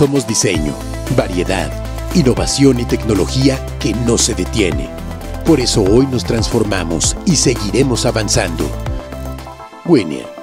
Somos diseño, variedad, innovación y tecnología que no se detiene. Por eso hoy nos transformamos y seguiremos avanzando. Winia